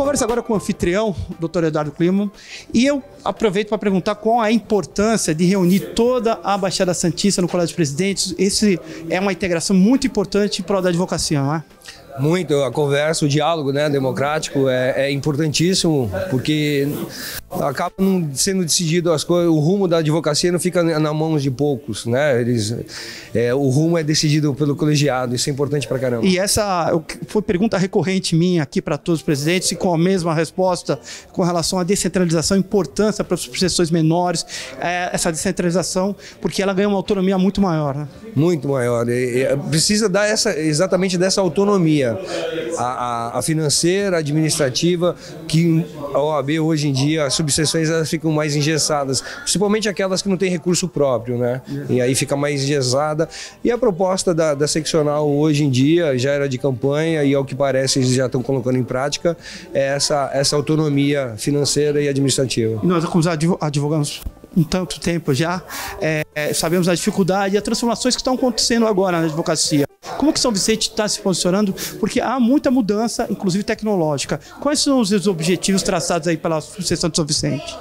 converso agora com o anfitrião, doutor Eduardo Clima, e eu aproveito para perguntar qual a importância de reunir toda a Baixada Santista no Colégio de Presidentes. Esse é uma integração muito importante para a advocacia, não é? Muito, a conversa, o diálogo né, democrático é, é importantíssimo, porque acaba sendo decidido as coisas, o rumo da advocacia não fica na mãos de poucos, né? Eles, é, o rumo é decidido pelo colegiado, isso é importante pra caramba. E essa foi pergunta recorrente minha aqui para todos os presidentes, e com a mesma resposta com relação à descentralização, importância para os processos menores, é, essa descentralização, porque ela ganha uma autonomia muito maior. Né? Muito maior. E, e precisa dar essa, exatamente dessa autonomia, a, a, a financeira, administrativa, que a OAB hoje em dia subseções elas ficam mais engessadas, principalmente aquelas que não têm recurso próprio, né? E aí fica mais engessada. E a proposta da, da seccional hoje em dia já era de campanha e ao que parece eles já estão colocando em prática é essa, essa autonomia financeira e administrativa. Nós, como advogamos um tanto tempo já, é, sabemos a dificuldade e as transformações que estão acontecendo agora na advocacia. Como que São Vicente está se posicionando? Porque há muita mudança, inclusive tecnológica. Quais são os objetivos traçados aí pela sucessão de São Vicente?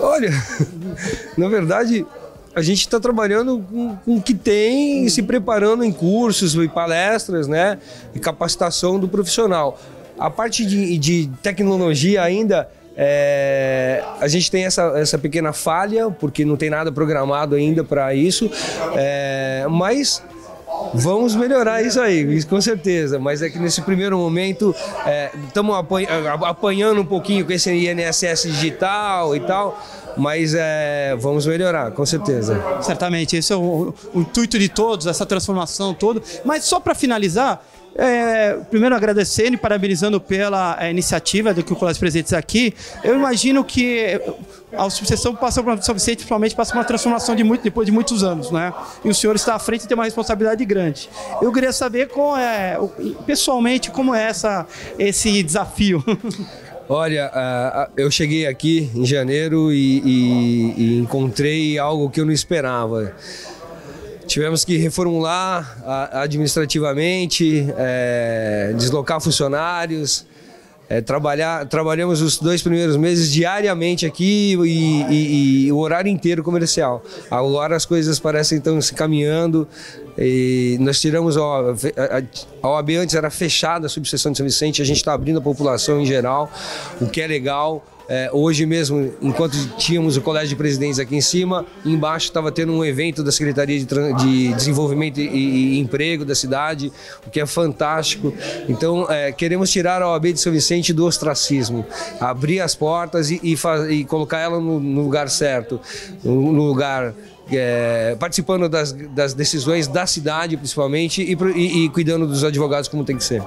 Olha, na verdade, a gente está trabalhando com, com, o que tem e se preparando em cursos e palestras, né? E capacitação do profissional. A parte de, de tecnologia ainda é, a gente tem essa, essa pequena falha, porque não tem nada programado ainda para isso, é, mas Vamos melhorar isso aí, com certeza. Mas é que nesse primeiro momento estamos é, apanhando um pouquinho com esse INSS digital e tal. Mas é, vamos melhorar, com certeza. Certamente, esse é o, o intuito de todos, essa transformação toda. Mas só para finalizar, é, primeiro agradecendo e parabenizando pela é, iniciativa do que o Colégio Presentes aqui. Eu imagino que a sucessão passa para São Vicente, principalmente, passa por uma transformação de muito, depois de muitos anos, né? E o senhor está à frente e tem uma responsabilidade grande. Eu queria saber, como é, pessoalmente, como é essa, esse desafio. Olha, eu cheguei aqui em janeiro e, e, e encontrei algo que eu não esperava. Tivemos que reformular administrativamente, é, deslocar funcionários, é, trabalhar, trabalhamos os dois primeiros meses diariamente aqui e, e, e, o horário inteiro comercial. Agora as coisas parecem estão se caminhando e nós tiramos a, a, a OAB antes era fechada a subseção de São Vicente, a gente está abrindo a população em geral, o que é legal. É, hoje mesmo, enquanto tínhamos o Colégio de Presidentes aqui em cima, embaixo estava tendo um evento da Secretaria de, de Desenvolvimento e, e, Emprego da cidade, o que é fantástico. Então, é, queremos tirar a OAB de São Vicente do ostracismo, abrir as portas e, e, e colocar ela no, no, lugar certo, no, lugar é, participando das, das, decisões da cidade, principalmente, e, e cuidando dos advogados como tem que ser.